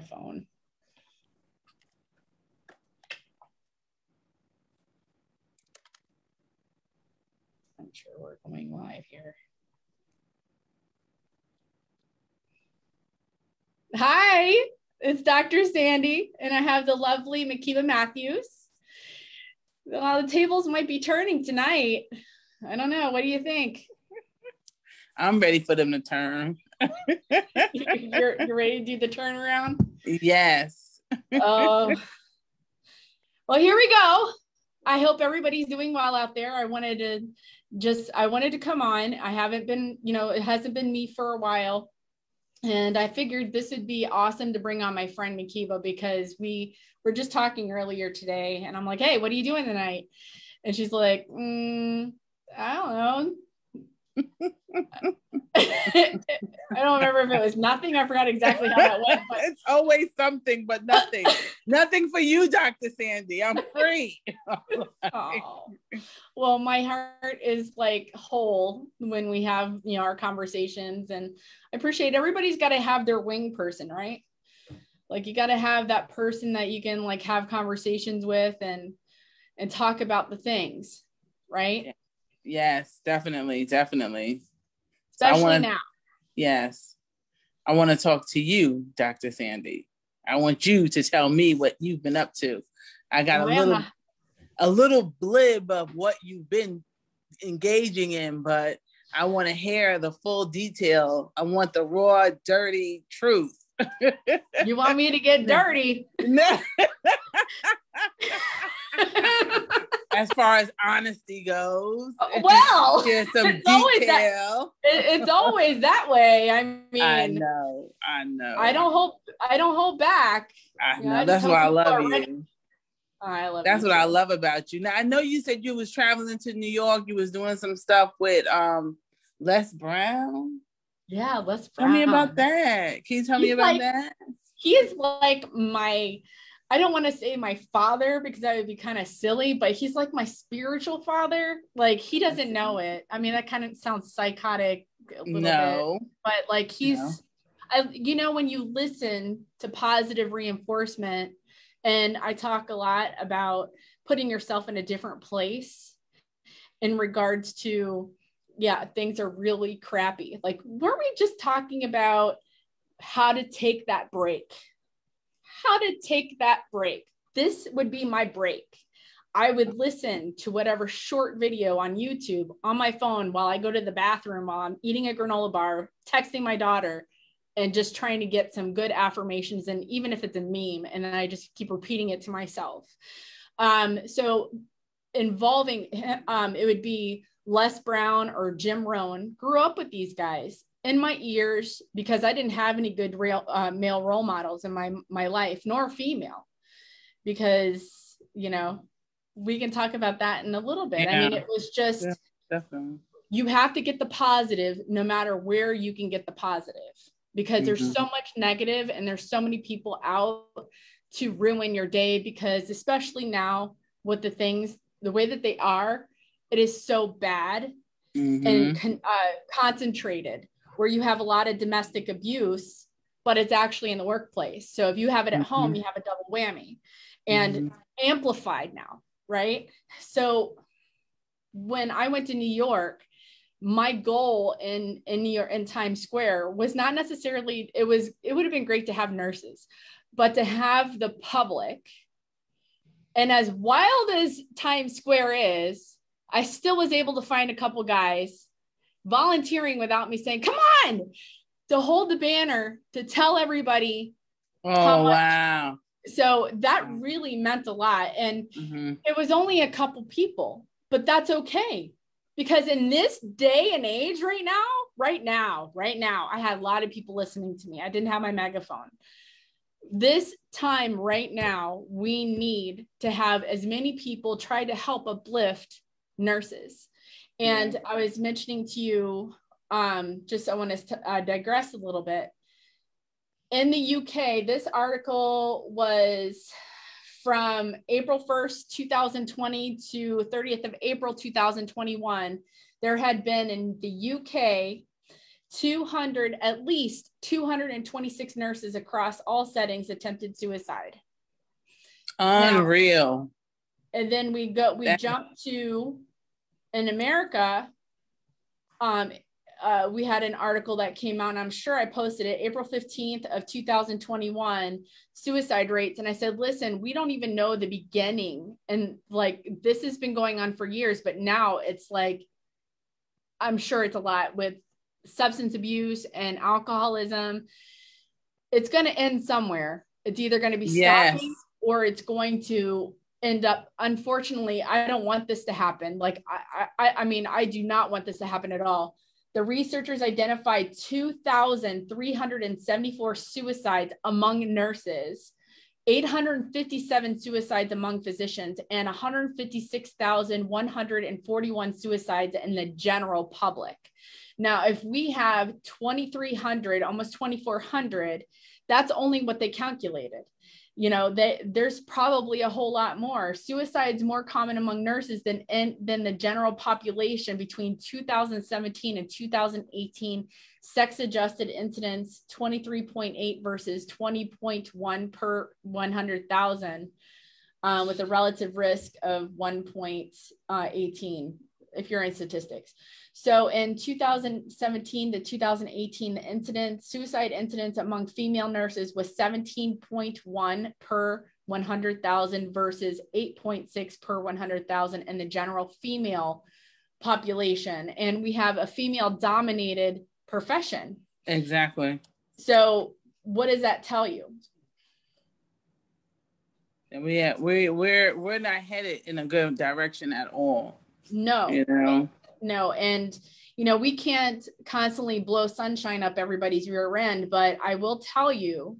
phone. I'm sure we're going live here. Hi, it's Dr. Sandy, and I have the lovely Makeba Matthews. Well, the tables might be turning tonight. I don't know. What do you think? I'm ready for them to turn. you're, you're ready to do the turnaround? Yes. Oh. well, here we go. I hope everybody's doing well out there. I wanted to just I wanted to come on. I haven't been, you know, it hasn't been me for a while. And I figured this would be awesome to bring on my friend Makeba because we were just talking earlier today and I'm like, hey, what are you doing tonight? And she's like, mm, I don't know, I don't remember if it was nothing. I forgot exactly how that went. But... It's always something, but nothing. nothing for you, Dr. Sandy. I'm free. oh. Well, my heart is like whole when we have you know our conversations, and I appreciate everybody's got to have their wing person, right? Like you got to have that person that you can like have conversations with and and talk about the things, right? Yes, definitely, definitely. Especially so wanna, now. Yes. I want to talk to you, Dr. Sandy. I want you to tell me what you've been up to. I got a little a little blib of what you've been engaging in, but I want to hear the full detail. I want the raw, dirty truth. you want me to get dirty? No as far as honesty goes. Uh, well, it's always that, it's always that way. I mean, I know, I know. I don't hold, I don't hold back. I know. You know that's why I love you. I love. That's what too. I love about you. Now I know you said you was traveling to New York. You was doing some stuff with um Les Brown. Yeah, Les Brown. Tell me about that. Can you tell He's me about like, that? He is like my I don't want to say my father because that would be kind of silly, but he's like my spiritual father. Like he doesn't know it. I mean, that kind of sounds psychotic no. Bit, but like he's no. I you know when you listen to positive reinforcement and I talk a lot about putting yourself in a different place in regards to yeah, things are really crappy. Like weren't we just talking about how to take that break? How to take that break. This would be my break. I would listen to whatever short video on YouTube on my phone while I go to the bathroom while I'm eating a granola bar, texting my daughter, and just trying to get some good affirmations. And even if it's a meme, and then I just keep repeating it to myself. Um, so involving, um, it would be Les Brown or Jim Rohn, grew up with these guys in my ears because I didn't have any good real uh, male role models in my my life, nor female, because you know we can talk about that in a little bit. Yeah. I mean, it was just yeah, definitely. you have to get the positive no matter where you can get the positive because mm-hmm. there's so much negative and there's so many people out to ruin your day because especially now with the things the way that they are it is so bad mm-hmm. and con- uh, concentrated where you have a lot of domestic abuse, but it's actually in the workplace. So if you have it at mm-hmm. home, you have a double whammy and mm-hmm. amplified now, right? So when I went to New York, my goal in in New York in Times Square was not necessarily it was it would have been great to have nurses, but to have the public. And as wild as Times Square is, I still was able to find a couple guys volunteering without me saying, come on, to hold the banner, to tell everybody. Oh, wow. So that really meant a lot. And mm-hmm. it was only a couple people, but that's okay. Because in this day and age right now, right now, right now, I had a lot of people listening to me. I didn't have my megaphone. This time, right now, we need to have as many people try to help uplift nurses and yeah. I was mentioning to you, um, just I want to uh, digress a little bit. In the UK, this article was from April 1st, 2020 to 30th of April, 2021. There had been in the UK 200, at least 226 nurses across all settings attempted suicide. Unreal. Now, and then we go, we that- jump to in America. Um, uh, we had an article that came out, and I'm sure I posted it April 15th of 2021 suicide rates. And I said, listen, we don't even know the beginning. And like this has been going on for years, but now it's like, I'm sure it's a lot with substance abuse and alcoholism. It's going to end somewhere. It's either going to be yes. stopping or it's going to end up unfortunately i don't want this to happen. Like I, I i mean i do not want this to happen at all. The researchers identified 2,374 suicides among nurses, 857 suicides among physicians, and 156,141 suicides in the general public. Now, if we have 2,300, almost 2,400, that's only what they calculated you know that there's probably a whole lot more. Suicides more common among nurses than in, than the general population between 2017 and 2018 sex adjusted incidents 23.8 versus 20.1 per 100,000 um, with a relative risk of 1.18 if you're in statistics so in 2017 to 2018, the incident, suicide incidents among female nurses was 17.1 per 100,000 versus 8.6 per 100,000 in the general female population. And we have a female dominated profession. Exactly. So what does that tell you? And we we we're we're not headed in a good direction at all. No. You know no and you know we can't constantly blow sunshine up everybody's rear end but i will tell you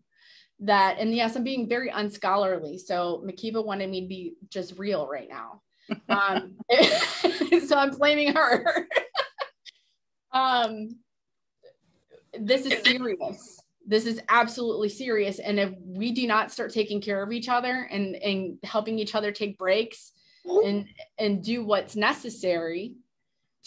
that and yes i'm being very unscholarly so makeba wanted me to be just real right now. Um so i'm blaming her. Um this is serious. This is absolutely serious and if we do not start taking care of each other and and helping each other take breaks and and do what's necessary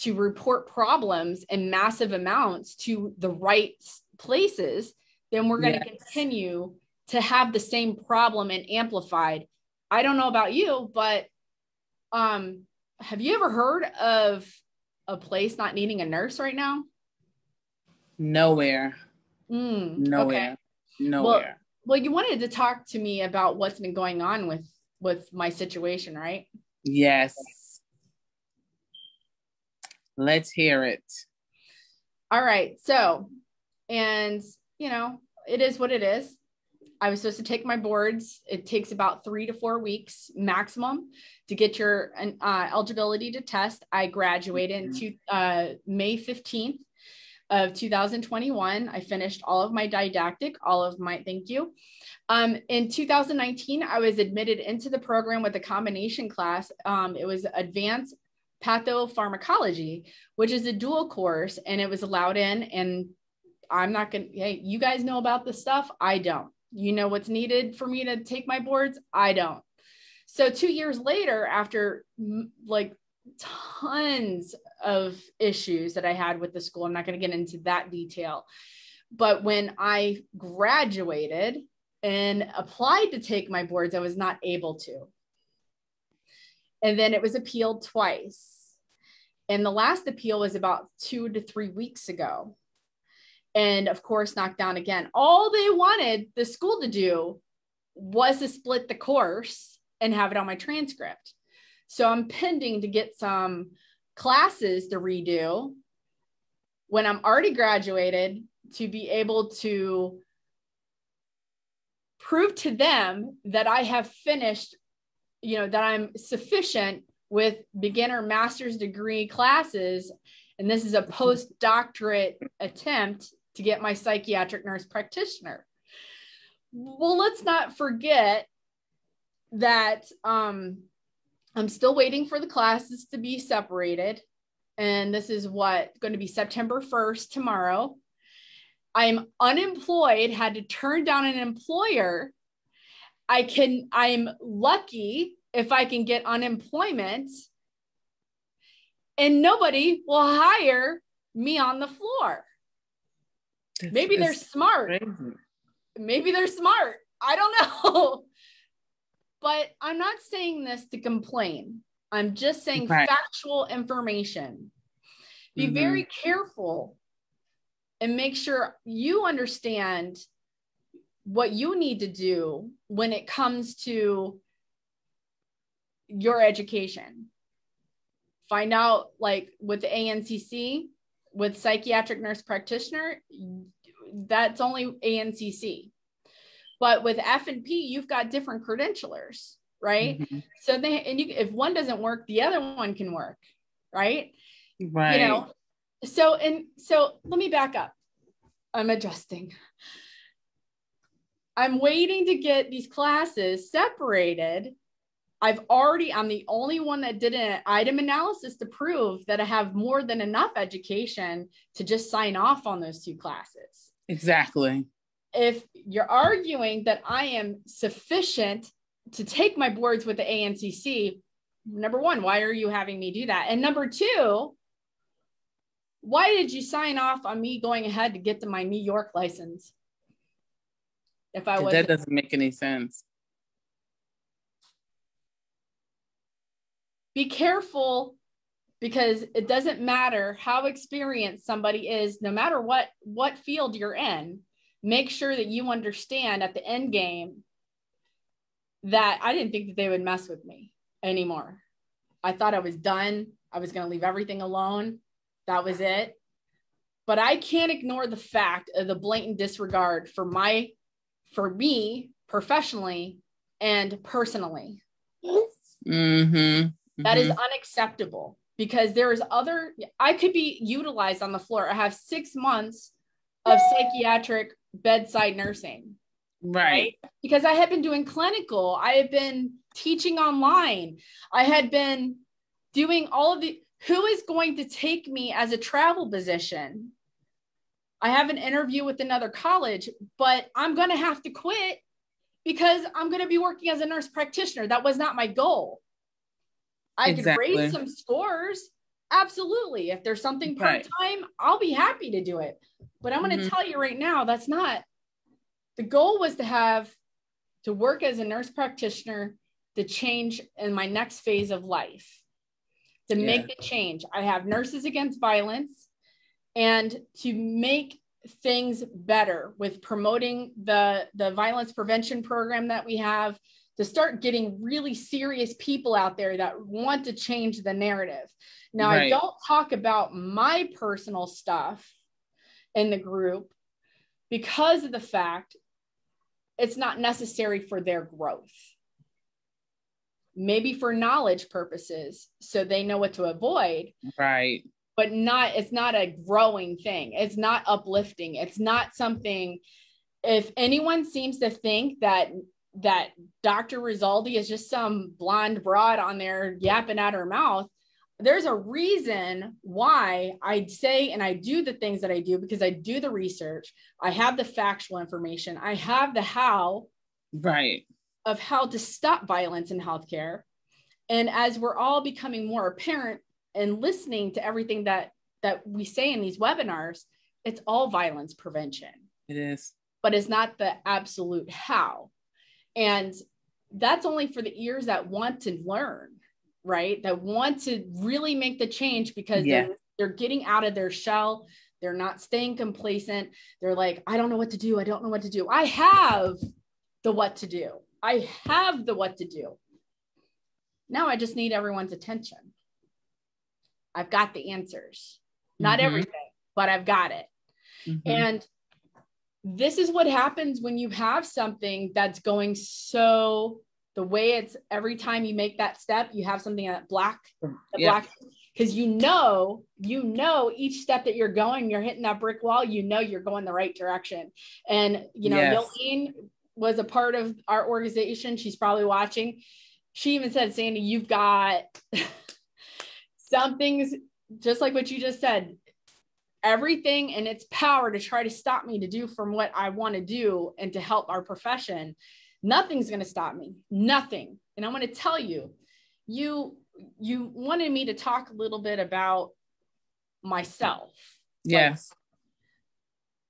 to report problems in massive amounts to the right places, then we're going to yes. continue to have the same problem and amplified. I don't know about you, but um, have you ever heard of a place not needing a nurse right now? Nowhere. Mm, Nowhere. Okay. Nowhere. Well, well, you wanted to talk to me about what's been going on with with my situation, right? Yes. Let's hear it. All right. So, and you know, it is what it is. I was supposed to take my boards. It takes about three to four weeks maximum to get your uh, eligibility to test. I graduated mm-hmm. uh, May 15th of 2021. I finished all of my didactic, all of my, thank you. Um, in 2019, I was admitted into the program with a combination class. Um, it was advanced pathopharmacology, which is a dual course, and it was allowed in. And I'm not to, hey, you guys know about the stuff. I don't. You know what's needed for me to take my boards? I don't. So, two years later, after like tons of issues that I had with the school, I'm not going to get into that detail. But when I graduated and applied to take my boards, I was not able to and then it was appealed twice. And the last appeal was about two to three weeks ago. And of course, knocked down again. All they wanted the school to do was to split the course and have it on my transcript. So I'm pending to get some classes to redo when I'm already graduated to be able to prove to them that I have finished you know that i'm sufficient with beginner master's degree classes. And this is a postdoctorate attempt to get my psychiatric nurse practitioner. Well let's not forget that um, i'm still waiting for the classes to be separated. And this is what going to be september 1st tomorrow. I'm unemployed had to turn down an employer I can, I'm lucky if I can get unemployment and nobody will hire me on the floor. That's, Maybe they're smart. Crazy. Maybe they're smart. I don't know. but I'm not saying this to complain. I'm just saying right. factual information. Be mm-hmm. very careful and make sure you understand what you need to do when it comes to your education. Find out, like with the ANCC, with psychiatric nurse practitioner, that's only ANCC. But with FNP, you've got different credentialers, right? Mm-hmm. So they and you, if one doesn't work, the other one can work, right? Right. You know. So and so, let me back up. I'm adjusting. I'm waiting to get these classes separated. I've already, I'm the only one that did an item analysis to prove that I have more than enough education to just sign off on those two classes. Exactly. If you're arguing that I am sufficient to take my boards with the ANCC, number one, why are you having me do that? And number two, why did you sign off on me going ahead to get to my New York license? If I was that doesn't make any sense. Be careful because it doesn't matter how experienced somebody is, no matter what what field you're in. Make sure that you understand at the end game that I didn't think that they would mess with me anymore. I thought I was done. I was going to leave everything alone. That was it. But I can't ignore the fact of the blatant disregard for my for me professionally and personally. Mm-hmm. That is mm-hmm. unacceptable because there is other, I could be utilized on the floor. I have six months of psychiatric bedside nursing. Right. right. Because I had been doing clinical, I had been teaching online, I had been doing all of the, who is going to take me as a travel position? I have an interview with another college, but I'm going to have to quit because I'm going to be working as a nurse practitioner. That was not my goal. I exactly. could raise some scores. Absolutely. If there's something part time, right. I'll be happy to do it. But I'm going to mm-hmm. tell you right now, that's not the goal was to have to work as a nurse practitioner to change in my next phase of life, to yeah. make a change. I have Nurses Against Violence and to make things better with promoting the the violence prevention program that we have to start getting really serious people out there that want to change the narrative. Now right. i don't talk about my personal stuff in the group because of the fact it's not necessary for their growth. Maybe for knowledge purposes so they know what to avoid. Right but not it's not a growing thing. It's not uplifting. It's not something if anyone seems to think that that dr rizaldi is just some blonde broad on there yapping at her mouth there's a reason why i say and i do the things that i do because i do the research. I have the factual information. I have the how right. of how to stop violence in healthcare. And as we're all becoming more apparent and listening to everything that that we say in these webinars it's all violence prevention. It is. But it's not the absolute how. And that's only for the ears that want to learn right? That want to really make the change because yeah. they're, they're getting out of their shell. They're not staying complacent. They're like i don't know what to do. I don't know what to do. I have the what to do. I have the what to do. Now i just need everyone's attention I've got the answers. Not mm-hmm. everything, but I've got it. Mm-hmm. And this is what happens when you have something that's going so the way it's every time you make that step, you have something that black, yeah. black, because you know, you know, each step that you're going, you're hitting that brick wall, you know, you're going the right direction. And, you know, yes. Yolene was a part of our organization. She's probably watching. She even said, Sandy, you've got something's just like what you just said everything in its power to try to stop me to do from what I want to do and to help our profession, nothing's going to stop me. Nothing. And I'm going to tell you, you you wanted me to talk a little bit about myself. Yes.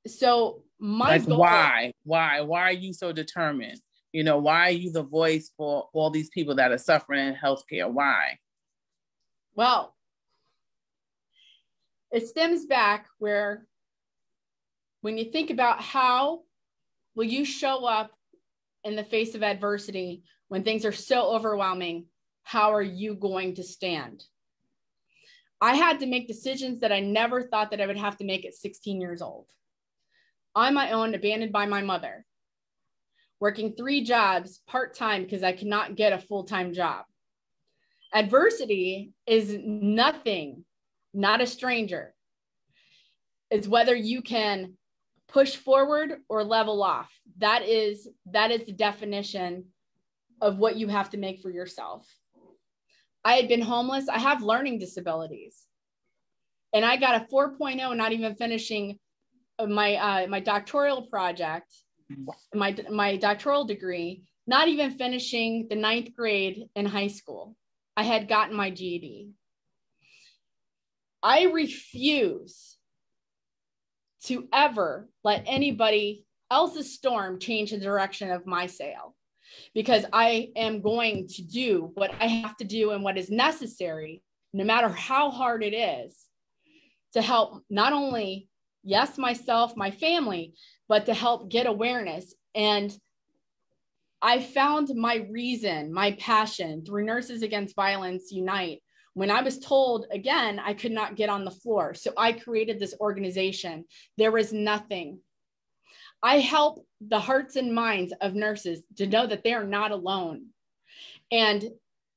so my like why why why are you so determined you know why are you the voice for all these people that are suffering in healthcare why well it stems back where when you think about how will you show up in the face of adversity when things are so overwhelming how are you going to stand? I had to make decisions that i never thought that i would have to make at 16 years old. On my own abandoned by my mother. Working three jobs part-time because i could not get a full-time job adversity is nothing not a stranger it's whether you can push forward or level off. That is that is the definition of what you have to make for yourself. I had been homeless. I have learning disabilities. And i got a 4.0 not even finishing my uh, my doctoral project my my doctoral degree not even finishing the ninth grade in high school i had gotten my ged i refuse to ever let anybody else's storm change the direction of my sail because I am going to do what I have to do and what is necessary, no matter how hard it is, to help not only, yes, myself, my family, but to help get awareness. And I found my reason, my passion through Nurses Against Violence Unite when I was told again, I could not get on the floor. So I created this organization. There was nothing. I help the hearts and minds of nurses to know that they are not alone. And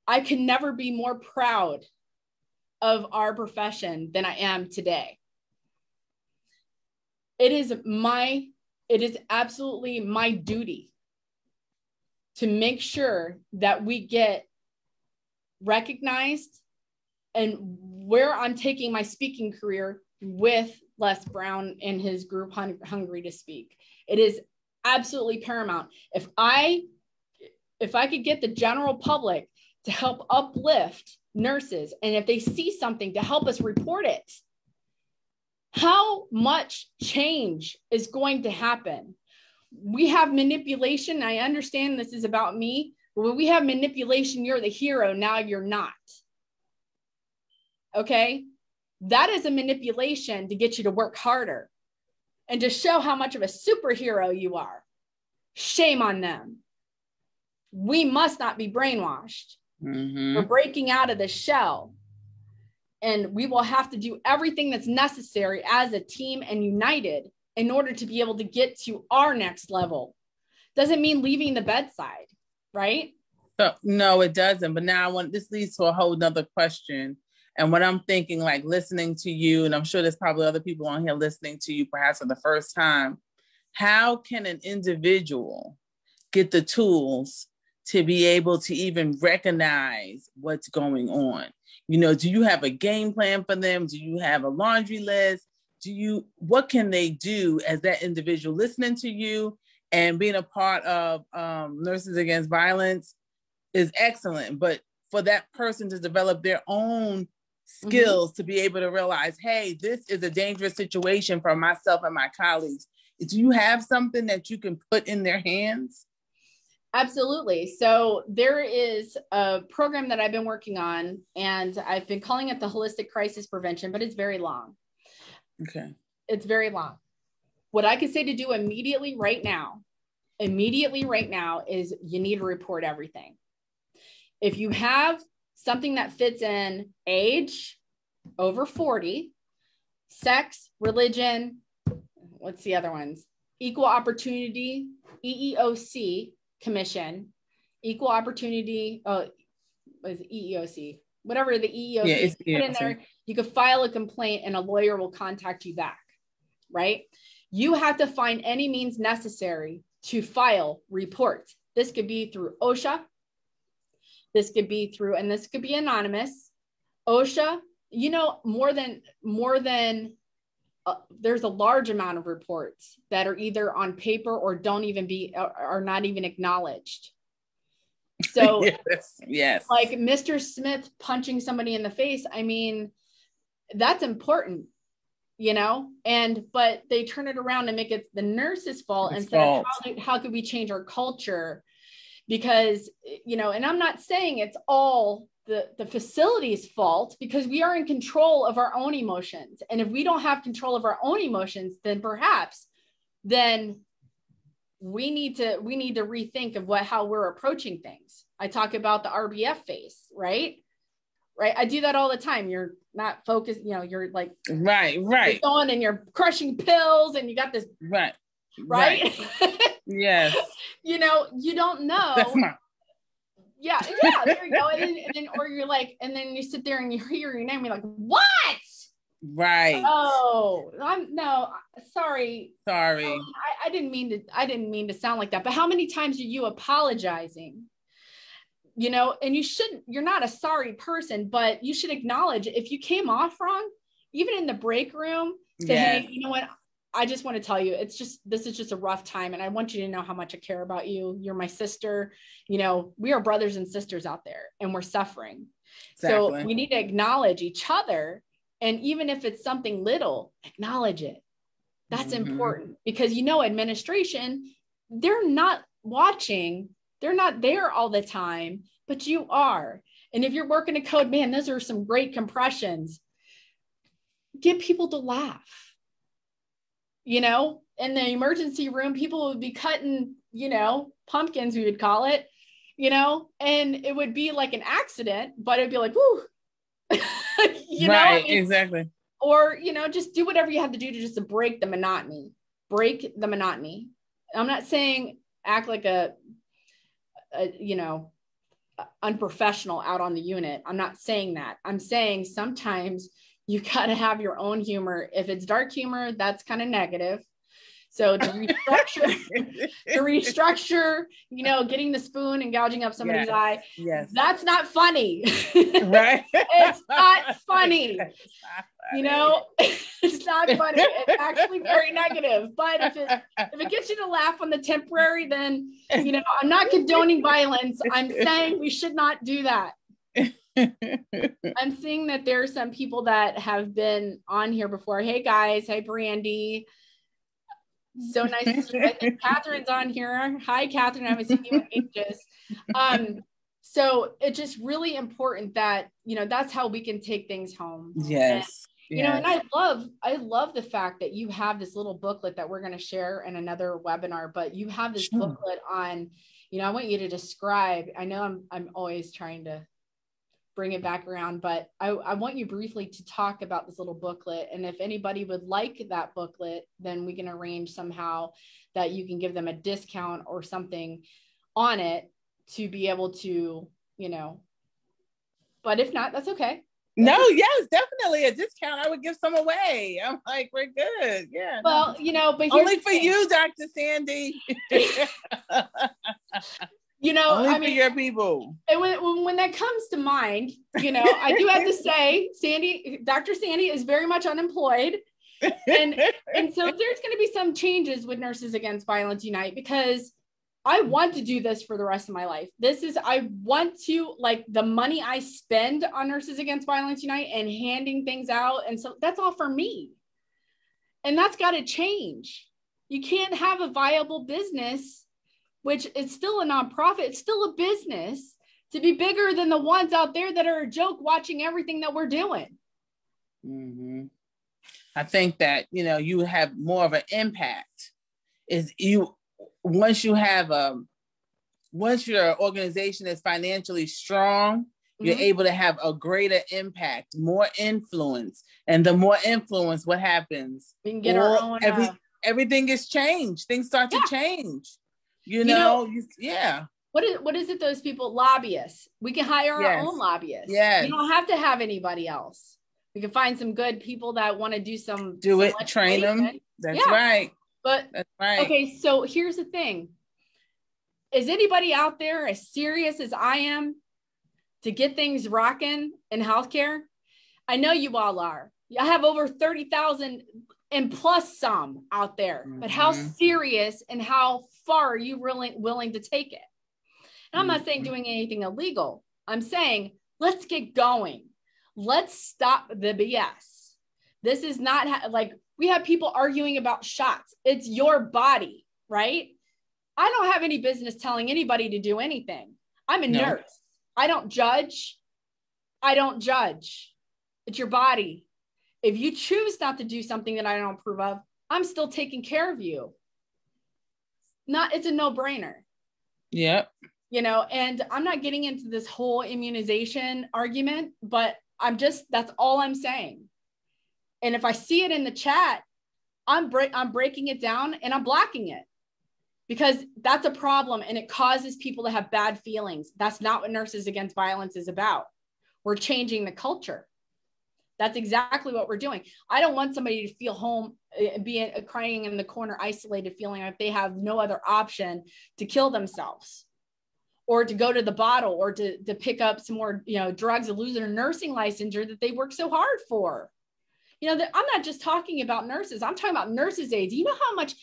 I can never be more proud of our profession than I am today. It is my, it is absolutely my duty to make sure that we get recognized and where I'm taking my speaking career with Les Brown and his group Hungry to Speak. It is absolutely paramount. If I if I could get the general public to help uplift nurses and if they see something to help us report it, how much change is going to happen? We have manipulation. I understand this is about me. But when we have manipulation, you're the hero. Now you're not. Okay. That is a manipulation to get you to work harder and to show how much of a superhero you are. Shame on them. We must not be brainwashed. Mm-hmm. We're breaking out of the shell. And we will have to do everything that's necessary as a team and united in order to be able to get to our next level. Doesn't mean leaving the bedside, right? So, no, it doesn't. But now I want this leads to a whole nother question and what I'm thinking, like listening to you, and I'm sure there's probably other people on here listening to you perhaps for the first time, how can an individual get the tools to be able to even recognize what's going on? You know, do you have a game plan for them? Do you have a laundry list? Do you, what can they do as that individual listening to you and being a part of um, Nurses Against Violence is excellent. But for that person to develop their own Mm-hmm. skills mm-hmm. to be able to realize, hey, this is a dangerous situation for myself and my colleagues. Do you have something that you can put in their hands? Absolutely. So there is a program that I've been working on, and I've been calling it the Holistic Crisis Prevention, but it's very long. Okay. It's very long. What I can say to do immediately right now, immediately right now, is you need to report everything. If you have something that fits in age over 40, sex, religion, what's the other ones? Equal opportunity, EEOC commission, equal opportunity, oh, was EEOC, whatever the EEOC yeah, it's, put in there, you could file a complaint and a lawyer will contact you back, right? You have to find any means necessary to file reports. This could be through OSHA, this could be through, and this could be anonymous. OSHA, you know, more than more than uh, there's a large amount of reports that are either on paper or don't even be are not even acknowledged. So yes, yes, like Mr. Smith punching somebody in the face. I mean, that's important. you know and but they turn it around and make it the nurse's fault it's instead fault. of how, how could we change our culture because you know and i'm not saying it's all the the facility's fault because we are in control of our own emotions and if we don't have control of our own emotions then perhaps then we need to we need to rethink of what how we're approaching things. I talk about the rbf face right? Right? I do that all the time. You're not focused you know you're like right right. going and you're crushing pills and you got this right. right, right. yes. You know you don't know. That's my yeah yeah there you go. And then, and then or you're like and then you sit there and you hear your name you're like what right. Oh i'm no sorry. Sorry. Um, I, I didn't mean to i didn't mean to sound like that but how many times are you apologizing? You know and you shouldn't you're not a sorry person but you should acknowledge if you came off wrong even in the break room say yes. hey you know what? I just want to tell you it's just this is just a rough time and i want you to know how much i care about you. You're my sister. You know we are brothers and sisters out there and we're suffering. Exactly. so we need to acknowledge each other and even if it's something little acknowledge it that's mm-hmm. important because you know administration they're not watching they're not there all the time, but you are. And if you're working a code, man, those are some great compressions. Get people to laugh. You know, in the emergency room, people would be cutting, you know, pumpkins, we would call it, you know, and it would be like an accident, but it'd be like, whoo. you right, know? exactly. Or, you know, just do whatever you have to do to just break the monotony. Break the monotony. I'm not saying act like a uh, you know unprofessional out on the unit i'm not saying that i'm saying sometimes you got to have your own humor if it's dark humor that's kind of negative so to restructure, to restructure, you know, getting the spoon and gouging up somebody's yes. eye. Yes. That's not funny. right. it's not funny. It's not funny. You know, it's not funny. It's actually very negative. But if it if it gets you to laugh on the temporary, then you know, I'm not condoning violence. I'm saying we should not do that. I'm seeing that there are some people that have been on here before. Hey guys, hey Brandy. So nice to see. I think Catherine's on here. Hi, Catherine. I haven't seen you in ages. Um, so it's just really important that you know that's how we can take things home. Yes. And, you yes. know, and I love I love the fact that you have this little booklet that we're going to share in another webinar. But you have this sure. booklet on. You know, I want you to describe. I know I'm I'm always trying to bring it back around. But I, I want you briefly to talk about this little booklet. And if anybody would like that booklet, then we can arrange somehow that you can give them a discount or something on it to be able to, you know. But if not, that's okay. No, yes, definitely a discount. I would give some away. I'm like, we're good. Yeah. Well, you know, but only for you, Dr. Sandy. you know, Only I mean, your people. And when, when that comes to mind, you know, I do have to say, Sandy, Dr. Sandy is very much unemployed. and and so there's going to be some changes with Nurses Against Violence Unite because I want to do this for the rest of my life. This is I want to like the money I spend on Nurses Against Violence Unite and handing things out and so that's all for me. And that's got to change. You can't have a viable business which is still a nonprofit, it's still a business to be bigger than the ones out there that are a joke watching everything that we're doing. Mm-hmm. I think that you know you have more of an impact. Is you once you have a um, once your organization is financially strong, you're mm-hmm. able to have a greater impact, more influence, and the more influence, what happens? We can get All, our own. Every, uh, everything is changed. Things start yeah. to change. You know, you know yeah. What is what is it? Those people lobbyists. We can hire yes. our own lobbyists. Yeah, you don't have to have anybody else. We can find some good people that want to do some do it, train them. That's yeah. right. But that's right. Okay, so here's the thing: Is anybody out there as serious as I am to get things rocking in healthcare? I know you all are. I have over thirty thousand and plus some out there. Mm-hmm. But how mm-hmm. serious and how far are you really willing to take it? And I'm not saying mm-hmm. doing anything illegal. I'm saying let's get going. Let's stop the BS. This is not ha- like we have people arguing about shots. It's your body, right? I don't have any business telling anybody to do anything. I'm a no. nurse. I don't judge. I don't judge. It's your body. If you choose not to do something that I don't approve of, I'm still taking care of you. Not, it's a no brainer. Yep. You know, and I'm not getting into this whole immunization argument, but I'm just, that's all I'm saying. And if I see it in the chat, I'm break I'm breaking it down and I'm blocking it because that's a problem and it causes people to have bad feelings. That's not what Nurses Against Violence is about. We're changing the culture. That's exactly what we're doing. I don't want somebody to feel home, eh, being uh, crying in the corner, isolated, feeling like they have no other option to kill themselves or to go to the bottle or to, to pick up some more, you know, drugs and lose their nursing licensure that they work so hard for. You know, that I'm not just talking about nurses. I'm talking about nurses aides. You know how much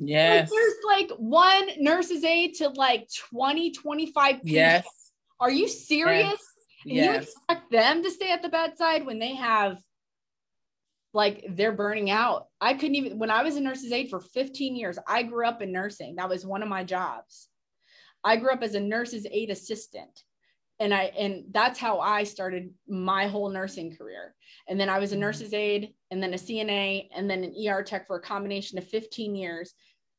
Yes. Like there's like one nurse's aide to like 20, 25 people. Yes. Are you serious? Yes. And yes. you expect them to stay at the bedside when they have like they're burning out. I couldn't even when I was a nurse's aide for 15 years, I grew up in nursing. That was one of my jobs. I grew up as a nurse's aide assistant. And I and that's how I started my whole nursing career. And then I was a mm-hmm. nurse's aide and then a CNA and then an ER tech for a combination of 15 years.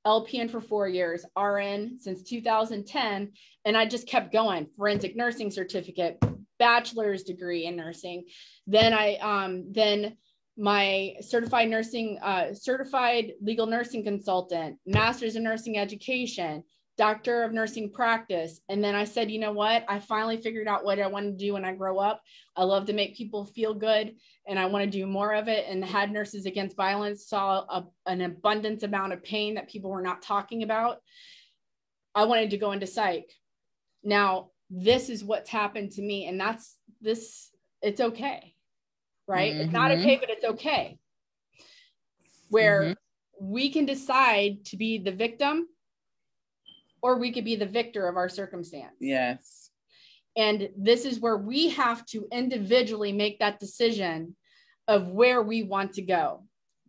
LPN for four years, RN since 2010. And I just kept going forensic nursing certificate, bachelor's degree in nursing. Then I, um, then my certified nursing, uh, certified legal nursing consultant, master's in nursing education, doctor of nursing practice. And then I said, you know what? I finally figured out what I want to do when I grow up. I love to make people feel good and I want to do more of it. And had Nurses Against Violence saw a, an abundance amount of pain that people were not talking about. I wanted to go into psych. Now, this is what's happened to me. And that's this, it's okay. Right? Mm-hmm. It's not mm-hmm. okay, but it's okay. Where mm-hmm. we can decide to be the victim or we could be the victor of our circumstance. Yes. And this is where we have to individually make that decision of where we want to go.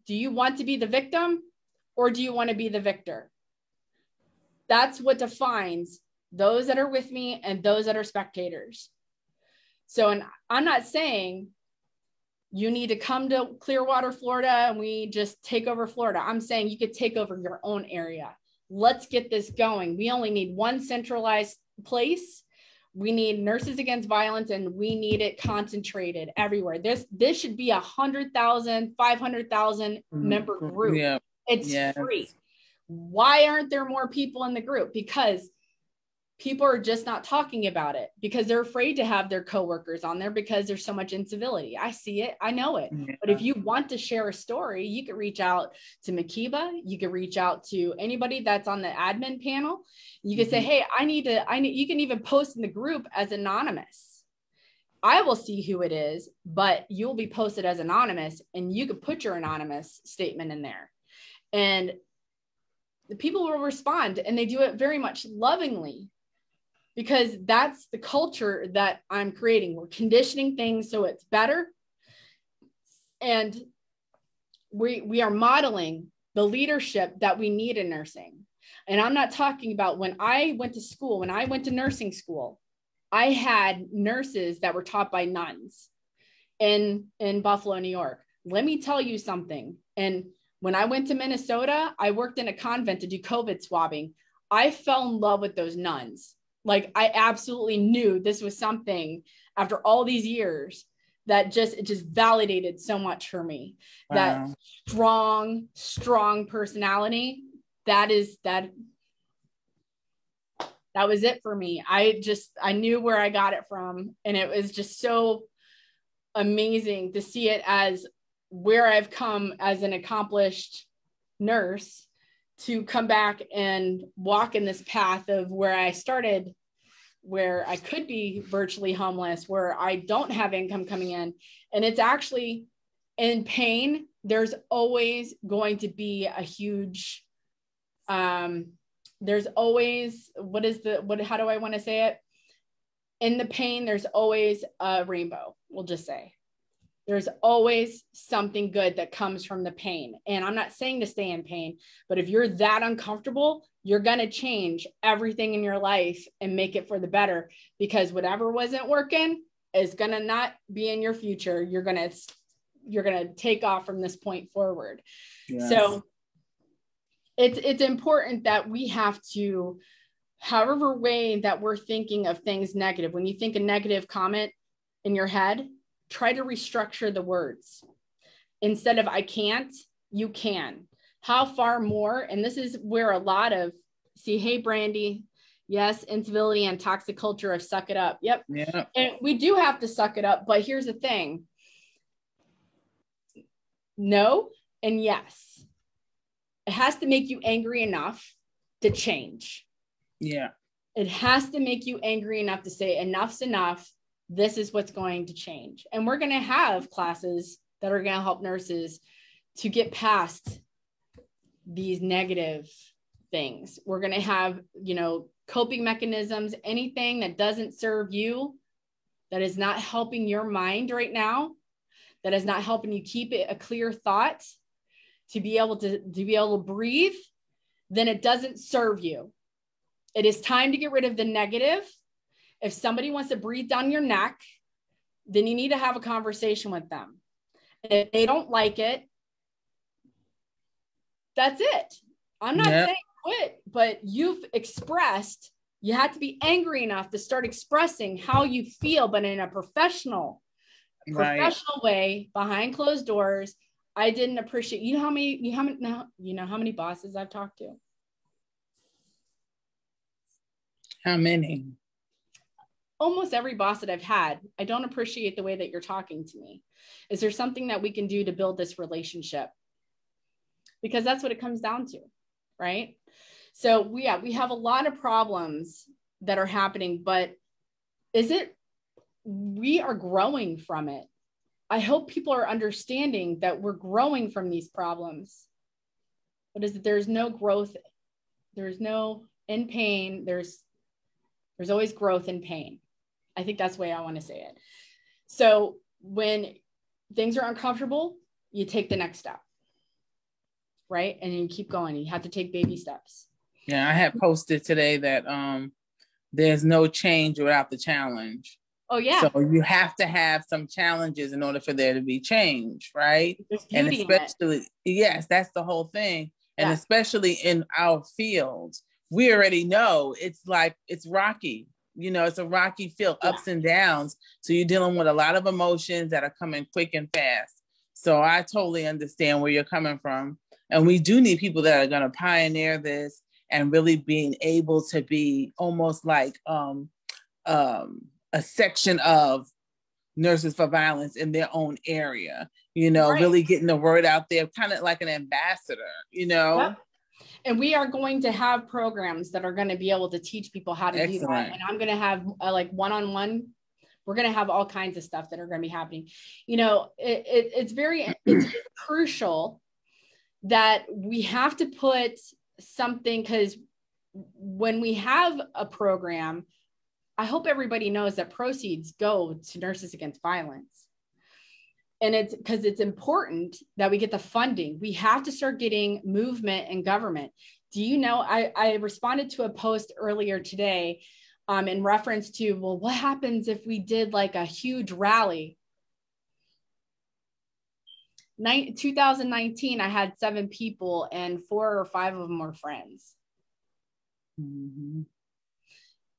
Do you want to be the victim or do you want to be the victor? That's what defines those that are with me and those that are spectators. So, and I'm not saying you need to come to Clearwater, Florida, and we just take over Florida. I'm saying you could take over your own area let's get this going. We only need one centralized place. We need nurses against violence and we need it concentrated everywhere. This this should be a hundred thousand, five hundred thousand mm-hmm. member group. Yeah. It's yes. free. Why aren't there more people in the group? Because people are just not talking about it because they're afraid to have their coworkers on there because there's so much incivility. I see it, I know it. Yeah. But if you want to share a story, you could reach out to Makeba, you could reach out to anybody that's on the admin panel. You could mm-hmm. say, "Hey, I need to I need you can even post in the group as anonymous. I will see who it is, but you'll be posted as anonymous and you could put your anonymous statement in there." And the people will respond and they do it very much lovingly because that's the culture that I'm creating. We're conditioning things so it's better. And we we are modeling the leadership that we need in nursing. And I'm not talking about when I went to school, when I went to nursing school, I had nurses that were taught by nuns in in Buffalo, New York. Let me tell you something. And when I went to Minnesota, I worked in a convent to do COVID swabbing. I fell in love with those nuns like I absolutely knew this was something after all these years that just it just validated so much for me. Wow. That strong, strong personality. That is that that was it for me. I just I knew where I got it from and it was just so amazing to see it as where I've come as an accomplished nurse to come back and walk in this path of where I started, where I could be virtually homeless, where I don't have income coming in. And it's actually in pain, there's always going to be a huge, um, there's always, what is the, what, how do I want to say it? In the pain, there's always a rainbow, we'll just say. There's always something good that comes from the pain. And I'm not saying to stay in pain, but if you're that uncomfortable, you're going to change everything in your life and make it for the better because whatever wasn't working is going to not be in your future. You're going to you're going to take off from this point forward. Yes. So it's it's important that we have to however way that we're thinking of things negative when you think a negative comment in your head try to restructure the words. Instead of i can't you can. How far more and this is where a lot of see hey brandy yes incivility and toxic culture of suck it up. Yep. Yeah. And we do have to suck it up but here's the thing. No and yes. It has to make you angry enough to change. Yeah. It has to make you angry enough to say, enough's enough. This is what's going to change. And we're going to have classes that are going to help nurses to get past these negative things. We're going to have, you know, coping mechanisms, anything that doesn't serve you, that is not helping your mind right now, that is not helping you keep it a clear thought to be able to, to be able to breathe, then it doesn't serve you. It is time to get rid of the negative. If somebody wants to breathe down your neck, then you need to have a conversation with them. If they don't like it, that's it. I'm not yep. saying quit, but you've expressed, you have to be angry enough to start expressing how you feel, but in a professional, right. professional way behind closed doors. I didn't appreciate you know how many you how many you know how many bosses I've talked to. How many? Almost every boss that I've had. I don't appreciate the way that you're talking to me. Is there something that we can do to build this relationship? Because that's what it comes down to, right? So we yeah, we have a lot of problems that are happening, but is it we are growing from it. I hope people are understanding that we're growing from these problems. But is that there's no growth, there's no in pain, there's there's always growth in pain. I think that's the way I want to say it. So when things are uncomfortable, you take the next step. Right. And you keep going. You have to take baby steps. Yeah, I had posted today that um there's no change without the challenge. Oh yeah. So you have to have some challenges in order for there to be change, right? And especially yes, that's the whole thing. And yeah. especially in our field, we already know it's like it's rocky you know it's a rocky field ups and downs. So you're dealing with a lot of emotions that are coming quick and fast. So i totally understand where you're coming from. And we do need people that are going to pioneer this and really being able to be almost like um, um, a section of nurses for violence in their own area you know right. really getting the word out there kind of like an ambassador you know? Yep and we are going to have programs that are going to be able to teach people how to Excellent. do that. And i'm going to have uh, like one-on-one. We're going to have all kinds of stuff that are going to be happening. You know it, it, it's very it's crucial that we have to put something because when we have a program i hope everybody knows that proceeds go to nurses against violence and it's because it's important that we get the funding. We have to start getting movement and government. Do you know i, I responded to a post earlier today um, in reference to well what happens if we did like a huge rally? 2019 i had seven people and four or five of them were friends. Mm-hmm.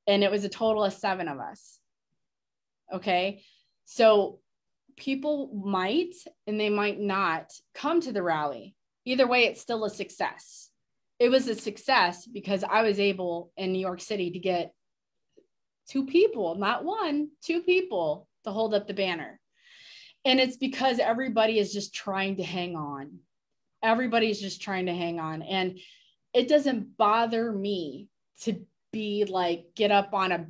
and it was a total of seven of us. Okay? So people might and they might not come to the rally. Either way, it's still a success. It was a success because I was able in New York City to get two people, not one, two people to hold up the banner. And it's because everybody is just trying to hang on. Everybody's just trying to hang on. And it doesn't bother me to be like, get up on a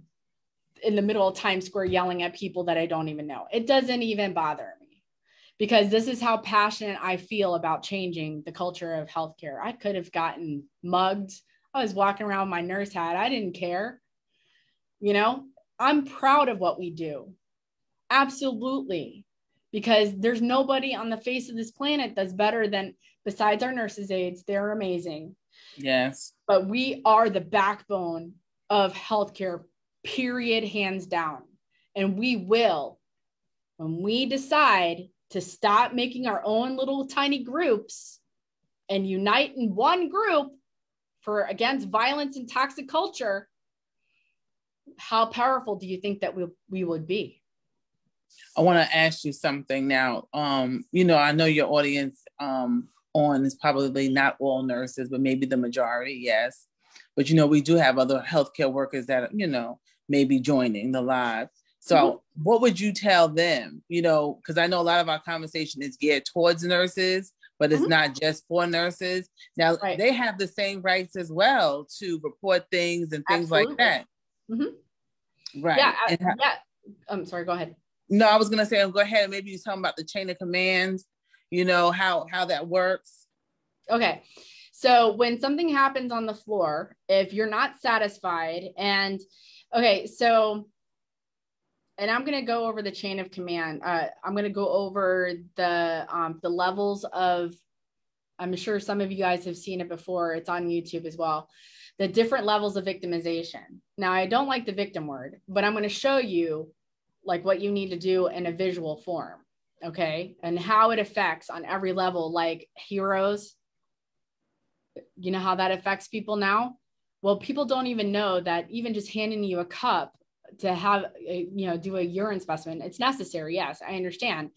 in the middle of Times Square yelling at people that I don't even know. It doesn't even bother me because this is how passionate I feel about changing the culture of healthcare. I could have gotten mugged. I was walking around with my nurse hat. I didn't care. You know, I'm proud of what we do. Absolutely. because there's nobody on the face of this planet that's better than besides our nurses aides they're amazing yes but we are the backbone of healthcare period hands down. And we will when we decide to stop making our own little tiny groups and unite in one group for against violence and toxic culture how powerful do you think that we, we would be? I want to ask you something now. Um you know i know your audience um on is probably not all nurses but maybe the majority yes. But you know we do have other healthcare workers that you know may be joining the live so mm-hmm. what would you tell them you know because i know a lot of our conversation is geared towards nurses but it's mm-hmm. not just for nurses. Now right. they have the same rights as well to report things and things Absolutely. like that. Mm-hmm. Right. Yeah. I, yeah. I'm sorry. Go ahead. No, I was gonna say, go ahead. Maybe you talking about the chain of command. You know how how that works. Okay. So when something happens on the floor, if you're not satisfied, and okay, so and I'm going to go over the chain of command. Uh, I'm going to go over the um, the levels of. I'm sure some of you guys have seen it before. It's on YouTube as well. The different levels of victimization. Now, I don't like the victim word, but I'm going to show you like what you need to do in a visual form, okay, and how it affects on every level. Like heroes, you know how that affects people now. Well, people don't even know that even just handing you a cup to have a, you know do a urine specimen it's necessary yes i understand.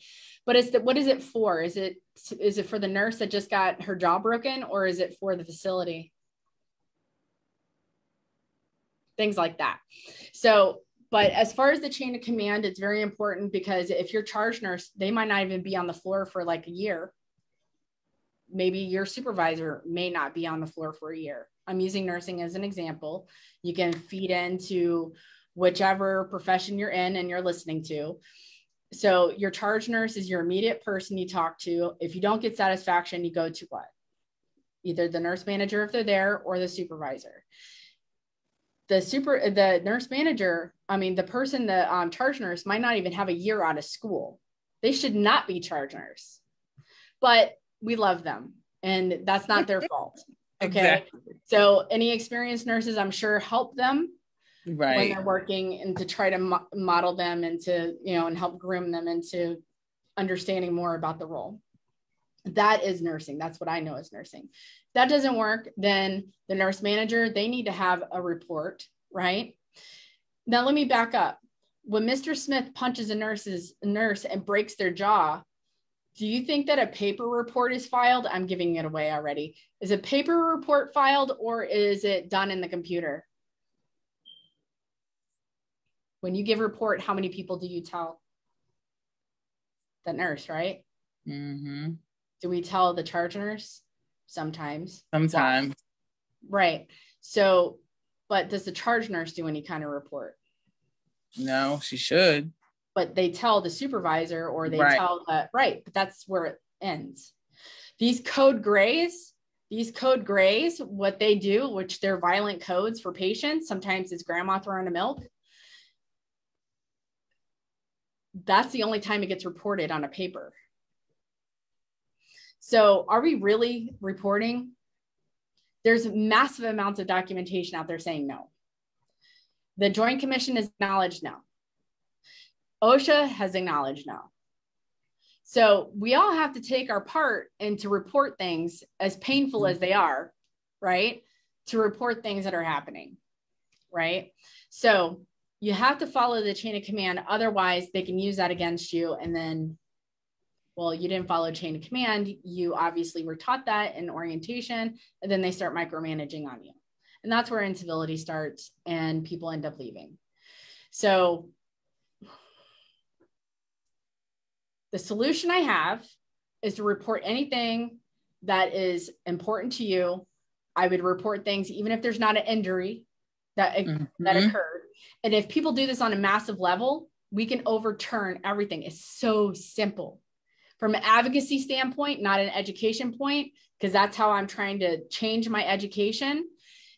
But is that what is it for? Is it is it for the nurse that just got her jaw broken or is it for the facility? Things like that. So but as far as the chain of command it's very important because if you're charge nurse they might not even be on the floor for like a year. Maybe your supervisor may not be on the floor for a year i'm using nursing as an example you can feed into whichever profession you're in and you're listening to. So your charge nurse is your immediate person you talk to. If you don't get satisfaction, you go to what? Either the nurse manager if they're there or the supervisor. The super the nurse manager, I mean the person the um, charge nurse might not even have a year out of school. They should not be charge nurse. But we love them and that's not their fault. Okay. Exactly. So any experienced nurses I'm sure help them right. when they're working and to try to mo- model them and to you know and help groom them into understanding more about the role that is nursing that's what i know as nursing that doesn't work then the nurse manager they need to have a report right now let me back up when mr smith punches a nurse's nurse and breaks their jaw do you think that a paper report is filed i'm giving it away already is a paper report filed or is it done in the computer when you give report, how many people do you tell? The nurse, right? Mm-hmm. Do we tell the charge nurse? Sometimes. Sometimes. Right. So, but does the charge nurse do any kind of report? No, she should. But they tell the supervisor or they right. tell the right, but that's where it ends. These code grays, these code grays, what they do, which they're violent codes for patients, sometimes it's grandma throwing a milk, that's the only time it gets reported on a paper. So are we really reporting? There's massive amounts of documentation out there saying no. The Joint Commission has acknowledged no. OSHA has acknowledged no. So we all have to take our part and to report things as painful as they are, right? To report things that are happening, right? So you have to follow the chain of command otherwise they can use that against you and then well you didn't follow chain of command you obviously were taught that in orientation and then they start micromanaging on you and that's where incivility starts and people end up leaving so the solution i have is to report anything that is important to you i would report things even if there's not an injury that mm-hmm. that occurred and if people do this on a massive level, we can overturn everything. It's so simple. From an advocacy standpoint, not an education point, because that's how I'm trying to change my education.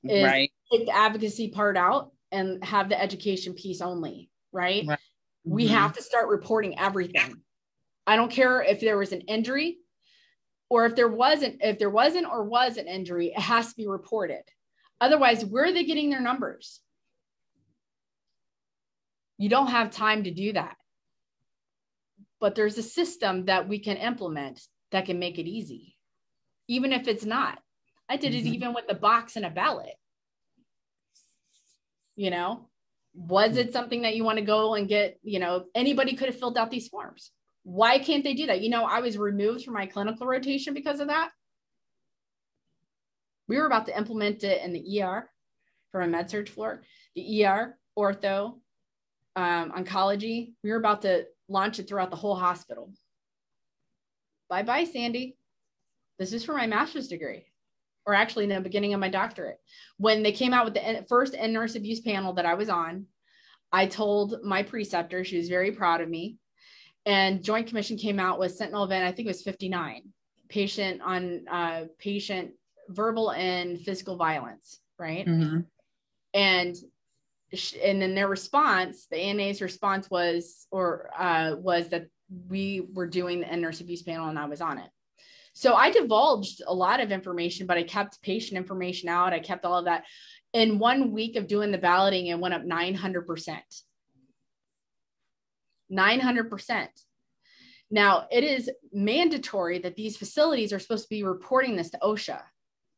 Is right. take the advocacy part out and have the education piece only, right? right. We mm-hmm. have to start reporting everything. I don't care if there was an injury or if there wasn't, if there wasn't or was an injury, it has to be reported. Otherwise, where are they getting their numbers? You don't have time to do that. But there's a system that we can implement that can make it easy, even if it's not. I did it mm-hmm. even with a box and a ballot. You know, was it something that you want to go and get? You know, anybody could have filled out these forms. Why can't they do that? You know, I was removed from my clinical rotation because of that. We were about to implement it in the ER for a med surg floor, the ER, ortho, um, oncology. We were about to launch it throughout the whole hospital. Bye bye, Sandy. This is for my master's degree, or actually in the beginning of my doctorate. When they came out with the first end nurse abuse panel that I was on, I told my preceptor, she was very proud of me. And Joint Commission came out with Sentinel event, I think it was 59, patient on uh, patient verbal and physical violence, right? Mm-hmm. And and then their response, the ANA's response was, or uh, was that we were doing the nurse abuse panel and I was on it. So I divulged a lot of information, but I kept patient information out. I kept all of that. In one week of doing the balloting, it went up 900%. 900%. Now, it is mandatory that these facilities are supposed to be reporting this to OSHA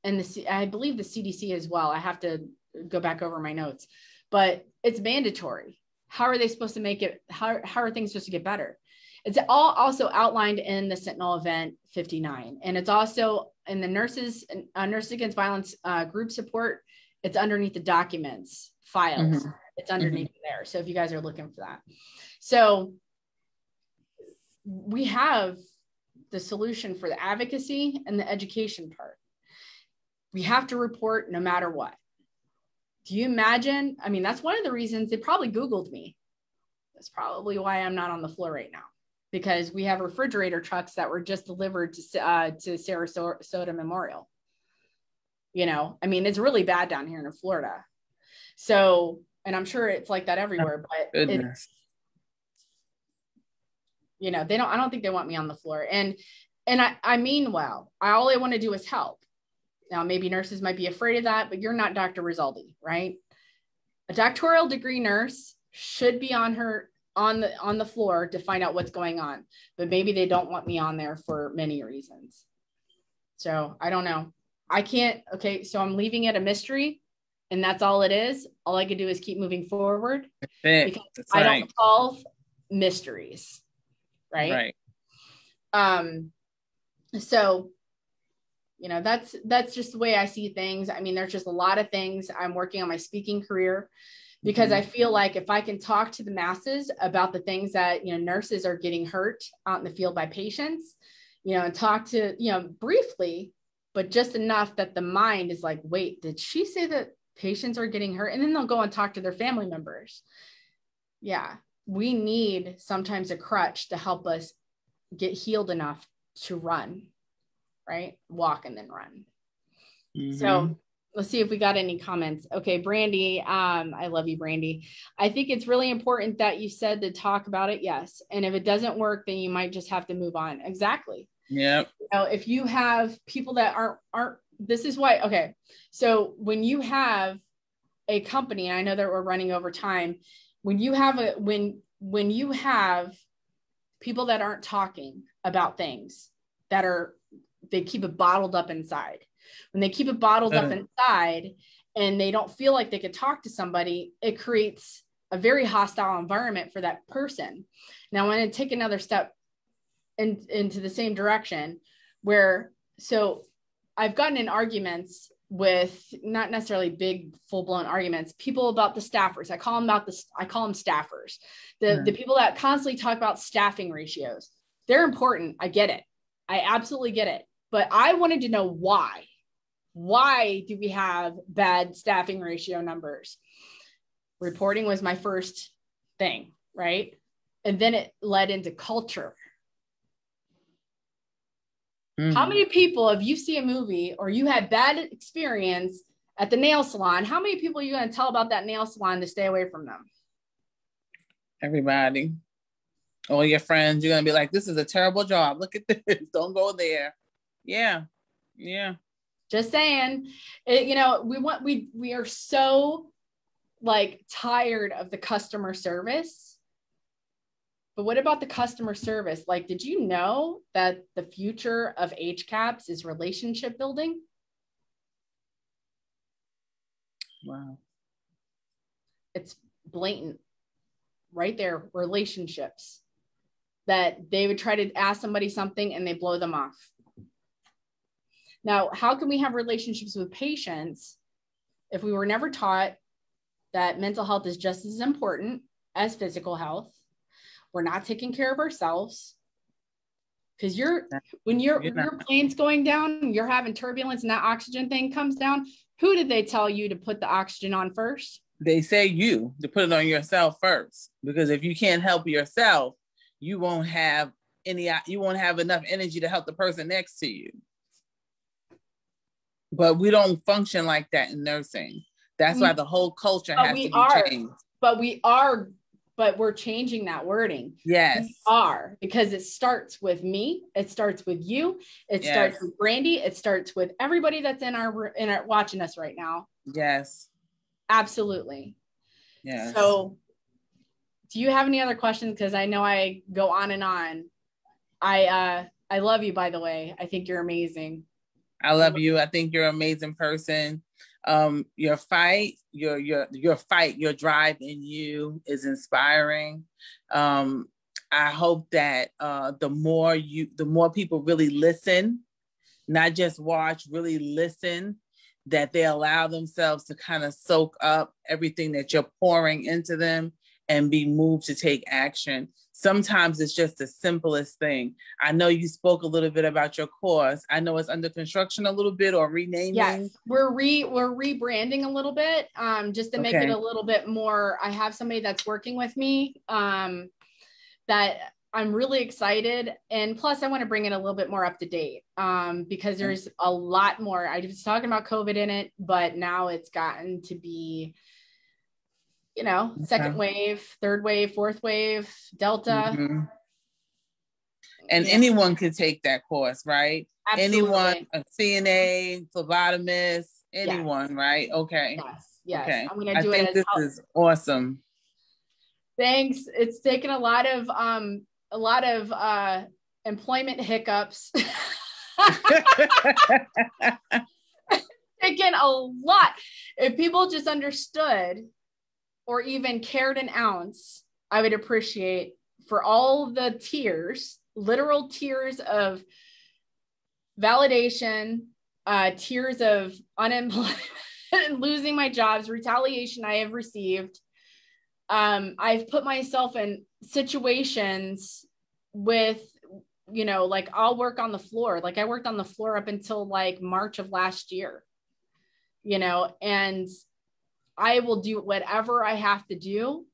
and the I believe the CDC as well. I have to go back over my notes, but it's mandatory. How are they supposed to make it? How, how are things supposed to get better? It's all also outlined in the Sentinel event 59, and it's also in the nurses uh, Nurses Against Violence uh, group support. It's underneath the documents files. Mm-hmm. It's underneath mm-hmm. there. So if you guys are looking for that, so we have the solution for the advocacy and the education part we have to report no matter what. Do you imagine? I mean, that's one of the reasons they probably Googled me. That's probably why I'm not on the floor right now because we have refrigerator trucks that were just delivered to, uh, to Sarasota Memorial. You know, I mean, it's really bad down here in Florida. So, and I'm sure it's like that everywhere, but it's, you know, they don't, I don't think they want me on the floor. And, and I, I mean, well, I, all I want to do is help. Now, maybe nurses might be afraid of that, but you're not Dr. Rizaldi, right? A doctoral degree nurse should be on her on the on the floor to find out what's going on, but maybe they don't want me on there for many reasons. So I don't know. I can't. Okay, so I'm leaving it a mystery, and that's all it is. All I can do is keep moving forward because that's I right. don't solve mysteries, right? Right. Um. So you know that's that's just the way i see things i mean there's just a lot of things i'm working on my speaking career because mm-hmm. i feel like if i can talk to the masses about the things that you know nurses are getting hurt out in the field by patients you know and talk to you know briefly but just enough that the mind is like wait did she say that patients are getting hurt and then they'll go and talk to their family members yeah we need sometimes a crutch to help us get healed enough to run right? Walk and then run. Mm-hmm. So let's see if we got any comments. Okay, Brandy, um, I love you, Brandy. I think it's really important that you said to talk about it. Yes. And if it doesn't work, then you might just have to move on. Exactly. Yeah. You know, if you have people that aren't aren't this is why okay. So when you have a company, and I know that we're running over time, when you have a when when you have people that aren't talking about things that are they keep it bottled up inside. When they keep it bottled uh, up inside and they don't feel like they could talk to somebody, it creates a very hostile environment for that person. Now, I want to take another step in, into the same direction where, so I've gotten in arguments with not necessarily big full blown arguments, people about the staffers. I call them about the, I call them staffers, the, hmm. the people that constantly talk about staffing ratios. They're important. I get it. I absolutely get it. But I wanted to know why. Why do we have bad staffing ratio numbers? Reporting was my first thing, right? And then it led into culture. Mm-hmm. How many people, if you see a movie or you had bad experience at the nail salon, how many people are you going to tell about that nail salon to stay away from them? Everybody. All your friends, you're gonna be like, "This is a terrible job. Look at this. Don't go there." Yeah, yeah. Just saying, it, you know, we want we we are so like tired of the customer service. But what about the customer service? Like, did you know that the future of HCAHPS is relationship building? Wow. It's blatant right there relationships that they would try to ask somebody something and they blow them off. Now, how can we have relationships with patients if we were never taught that mental health is just as important as physical health? We're not taking care of ourselves because you're when your you're your plane's going down, you're having turbulence, and that oxygen thing comes down. Who did they tell you to put the oxygen on first? They say you to put it on yourself first because if you can't help yourself, you won't have any. You won't have enough energy to help the person next to you. But we don't function like that in nursing. That's why the whole culture has to be are, changed. But we are but we're changing that wording. Yes. We are because it starts with me, it starts with you, it yes. starts with Brandy, it starts with everybody that's in our in our watching us right now. Yes. Absolutely. Yeah. So do you have any other questions? Because I know I go on and on. I uh I love you by the way. I think you're amazing. I love you. I think you're an amazing person um, your fight, your your your fight, your drive in you is inspiring. Um, I hope that uh, the more you, the more people really listen, not just watch, really listen, that they allow themselves to kind of soak up everything that you're pouring into them and be moved to take action. Sometimes it's just the simplest thing. I know you spoke a little bit about your course. I know it's under construction a little bit or renaming. Yes, we're re we're rebranding a little bit um, just to make okay. it a little bit more. I have somebody that's working with me um, that I'm really excited. And plus, I want to bring it a little bit more up to date um, because there's a lot more. I was talking about COVID in it, but now it's gotten to be you know, okay. second wave, third wave, fourth wave, Delta. Mm-hmm. And yeah. anyone could take that course, right? Absolutely. Anyone, a CNA, phlebotomist, anyone, yes. right? Okay. Yes. Yes. Okay. I'm gonna do I think it. this is awesome. Thanks. It's taken a lot of um a lot of uh employment hiccups. taken a lot. If people just understood or even cared an ounce, I would appreciate for all the tears, literal tears of validation, uh, tears of unemployment, losing my jobs, retaliation I have received. Um, I've put myself in situations with, you know, like I'll work on the floor. Like I worked on the floor up until like March of last year, you know, and I will do whatever I have to do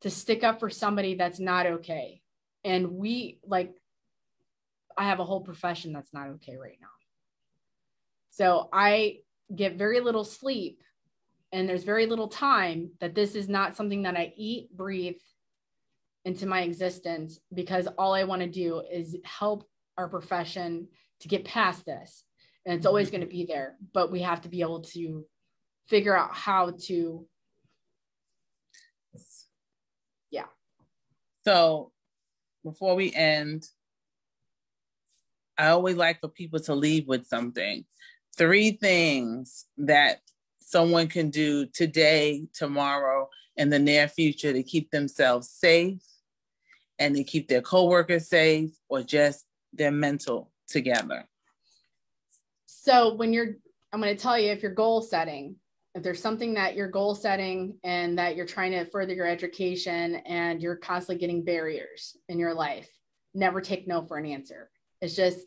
to stick up for somebody that's not okay. And we like, I have a whole profession that's not okay right now. So I get very little sleep and there's very little time that this is not something that I eat, breathe into my existence because all I want to do is help our profession to get past this. And it's always going to be there, but we have to be able to figure out how to yeah. So before we end i always like for people to leave with something. Three things that someone can do today tomorrow in the near future to keep themselves safe and to keep their coworkers safe or just their mental together. So when you're i'm going to tell you if you're goal setting if there's something that you're goal setting and that you're trying to further your education and you're constantly getting barriers in your life never take no for an answer. It's just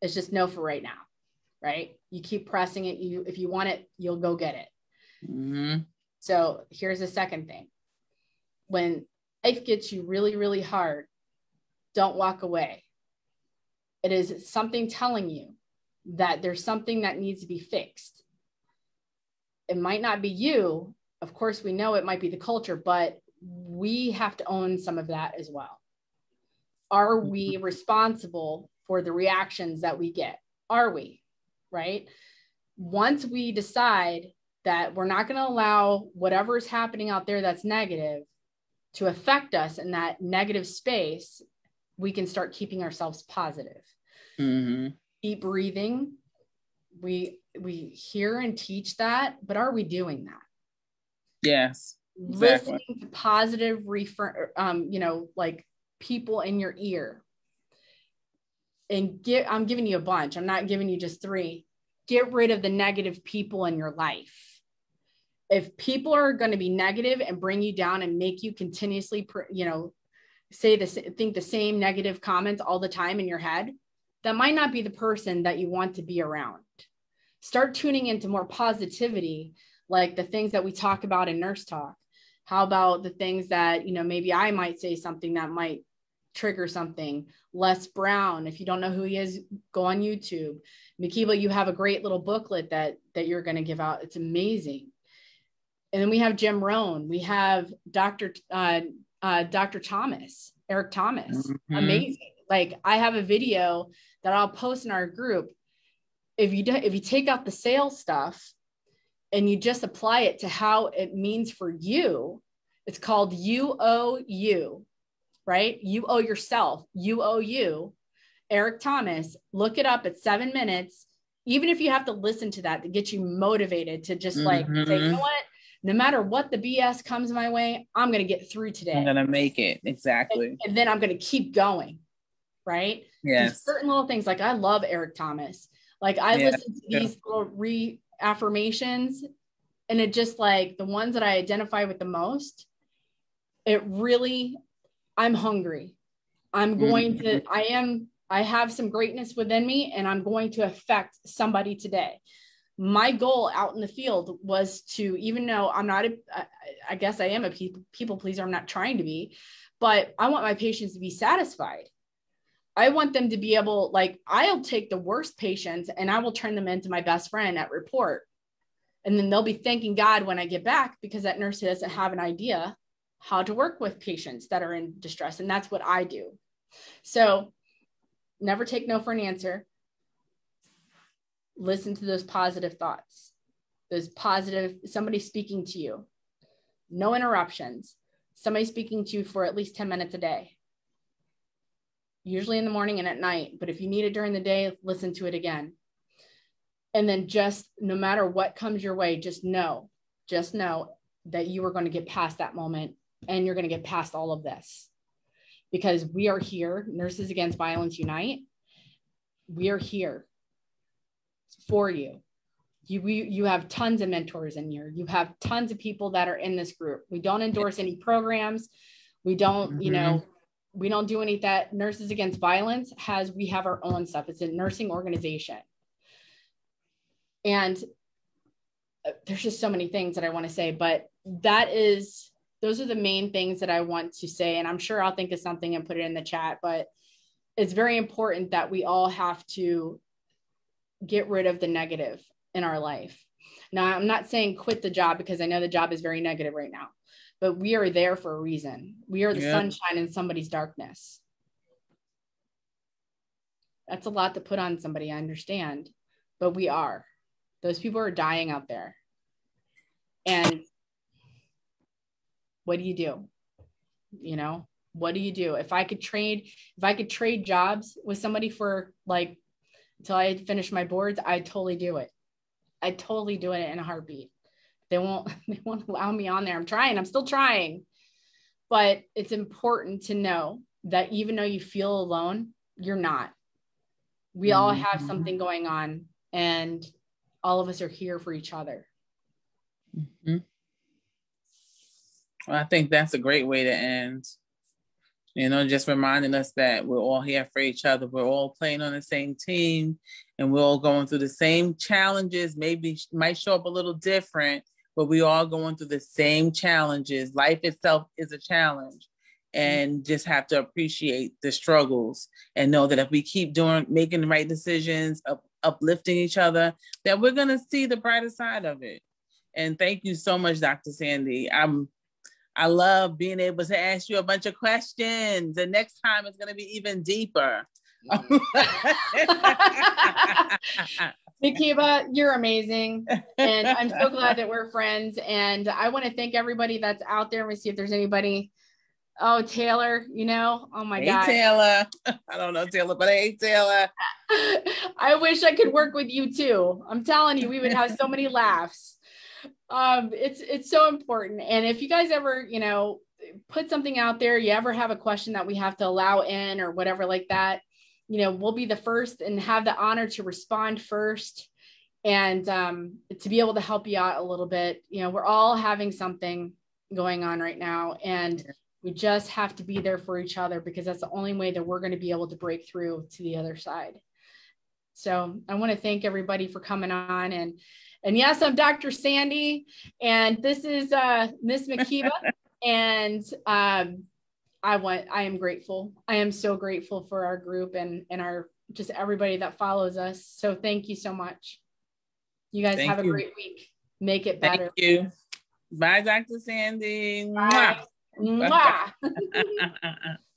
it's just no for right now right? You keep pressing it. You if you want it you'll go get it. Mm-hmm. so here's the second thing. When life gets you really really hard don't walk away. It is something telling you that there's something that needs to be fixed it might not be you. Of course, we know it might be the culture, but we have to own some of that as well. are we responsible for the reactions that we get? Are we? Right? Once we decide that we're not going to allow whatever is happening out there that's negative to affect us in that negative space, we can start keeping ourselves positive. Mm-hmm. Deep breathing. We we hear and teach that, but are we doing that? Yes. Exactly. Listening to positive refer um, you know, like people in your ear. And get I'm giving you a bunch. I'm not giving you just three. Get rid of the negative people in your life if people are going to be negative and bring you down and make you continuously you know say this think the same negative comments all the time in your head that might not be the person that you want to be around start tuning into more positivity like the things that we talk about in nurse talk how about the things that you know maybe i might say something that might trigger something les brown if you don't know who he is go on youtube Makeba, you have a great little booklet that that you're going to give out it's amazing and then we have Jim Rohn. We have Dr. Uh, uh, Dr. Thomas, Eric Thomas. Mm-hmm. Amazing. Like I have a video that I'll post in our group. If you do, if you take out the sales stuff and you just apply it to how it means for you, it's called you owe you, right? You owe yourself. You owe you. Eric Thomas. Look it up. at seven minutes. Even if you have to listen to that to get you motivated to just like mm-hmm. say, you know what, no matter what the BS comes my way, I'm going to get through today. I'm going to make it. Exactly. And, and then I'm going to keep going. Right. Yes. certain little things like I love Eric Thomas. Like I yeah. listen to these yeah. little reaffirmations and it just like the ones that I identify with the most, it really, I'm hungry. I'm going mm-hmm. to, I am, I have some greatness within me and I'm going to affect somebody today my goal out in the field was to even though i'm not a i guess i am a people, people pleaser i'm not trying to be but i want my patients to be satisfied i want them to be able like i'll take the worst patients and i will turn them into my best friend at report. And then they'll be thanking god when i get back because that nurse doesn't have an idea how to work with patients that are in distress. And that's what i do. So never take no for an answer. Listen to those positive thoughts, those positive, somebody speaking to you, no interruptions, somebody speaking to you for at least 10 minutes a day, usually in the morning and at night. But if you need it during the day, listen to it again. And then just no matter what comes your way, just know, just know that you are going to get past that moment and you're going to get past all of this because we are here, Nurses Against Violence Unite. We are here for you. You, you, you have tons of mentors in here. You have tons of people that are in this group. We don't endorse any programs. We don't, mm-hmm. you know, we don't do any that Nurses Against Violence has. We have our own stuff. It's a nursing organization. And uh, there's just so many things that I want to say, but that is, those are the main things that I want to say. And I'm sure I'll think of something and put it in the chat, but it's very important that we all have to get rid of the negative in our life. Now, I'm not saying quit the job because I know the job is very negative right now, but we are there for a reason. We are the yeah. sunshine in somebody's darkness. That's a lot to put on somebody, I understand, but we are. Those people are dying out there. And what do you do? You know, what do you do? If I could trade, if I could trade jobs with somebody for like until I finish my boards, I totally do it. I totally do it in a heartbeat. They won't they won't allow me on there. I'm trying. I'm still trying. But it's important to know that even though you feel alone, you're not. We mm-hmm. all have something going on and all of us are here for each other. Mm-hmm. Well, I think that's a great way to end you know, just reminding us that we're all here for each other. We're all playing on the same team and we're all going through the same challenges. Maybe might show up a little different, but we all going through the same challenges. Life itself is a challenge and just have to appreciate the struggles and know that if we keep doing making the right decisions, up, uplifting each other, that we're going to see the brighter side of it. And thank you so much, Dr. Sandy. I'm I love being able to ask you a bunch of questions. And next time it's going to be even deeper. Makeba, you're amazing. And I'm so glad that we're friends. And I want to thank everybody that's out there. Let me see if there's anybody. Oh, Taylor, you know, oh my hey, God. Taylor. I don't know Taylor, but hey, Taylor. I wish I could work with you too. I'm telling you, we would have so many laughs. Um, it's it's so important. And if you guys ever, you know, put something out there, you ever have a question that we have to allow in or whatever like that, you know, we'll be the first and have the honor to respond first and um, to be able to help you out a little bit. You know, we're all having something going on right now, and we just have to be there for each other because that's the only way that we're going to be able to break through to the other side. So I want to thank everybody for coming on and and yes, I'm Dr. Sandy, and this is uh, Miss Makeba, and um, I want I am grateful. I am so grateful for our group and and our just everybody that follows us. So thank you so much. You guys thank have a great week. Make it better. Thank you. Bye, Dr. Sandy. Bye. Mwah. Mwah.